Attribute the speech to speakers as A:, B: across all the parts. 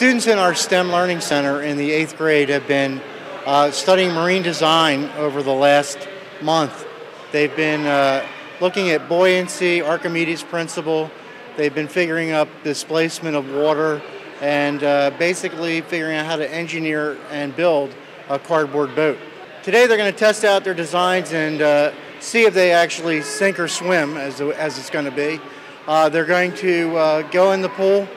A: students in our STEM Learning Center in the eighth grade have been uh, studying marine design over the last month. They've been uh, looking at buoyancy, Archimedes principle. They've been figuring out displacement of water and uh, basically figuring out how to engineer and build a cardboard boat. Today they're going to test out their designs and uh, see if they actually sink or swim, as, as it's going to be. Uh, they're going to uh, go in the pool,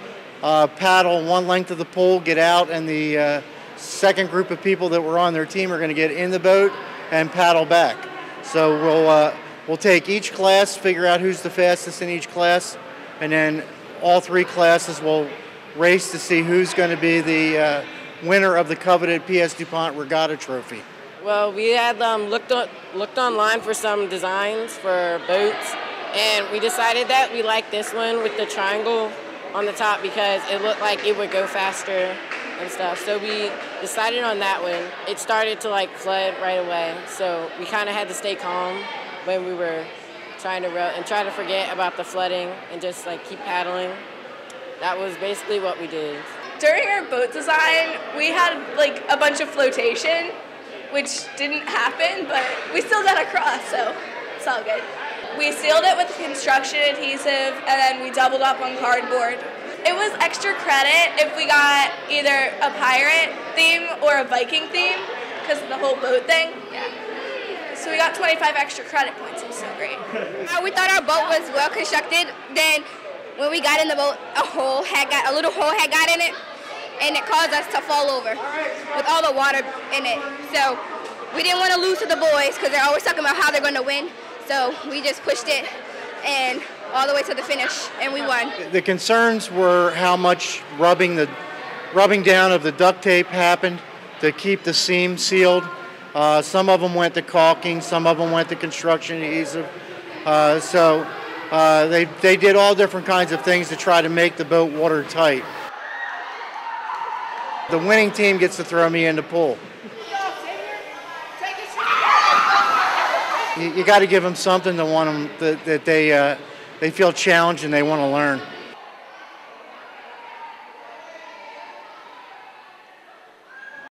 A: uh, paddle one length of the pool, get out, and the uh, second group of people that were on their team are going to get in the boat and paddle back. So we'll, uh, we'll take each class, figure out who's the fastest in each class, and then all three classes will race to see who's going to be the uh, winner of the coveted PS DuPont Regatta Trophy.
B: Well, we had um, looked on, looked online for some designs for boats, and we decided that we liked this one with the triangle on the top because it looked like it would go faster and stuff. So we decided on that one. It started to like flood right away, so we kind of had to stay calm when we were trying to row and try to forget about the flooding and just like keep paddling. That was basically what we did.
C: During our boat design, we had like a bunch of flotation, which didn't happen, but we still got across, so it's all good. We sealed it with construction adhesive and then we doubled up on cardboard. It was extra credit if we got either a pirate theme or a Viking theme because of the whole boat thing. Yeah. So we got 25 extra credit points. It was so great.
D: Uh, we thought our boat was well constructed. Then when we got in the boat, a hole had got a little hole had got in it, and it caused us to fall over with all the water in it. So we didn't want to lose to the boys because they're always talking about how they're going to win. So we just pushed it and all the way to the finish, and we won.
A: The concerns were how much rubbing the rubbing down of the duct tape happened to keep the seam sealed. Uh, some of them went to caulking, some of them went to construction adhesive. Uh, so uh, they, they did all different kinds of things to try to make the boat watertight. The winning team gets to throw me in the pool. You, you got to give them something to want them that, that they, uh, they feel challenged and they want to learn.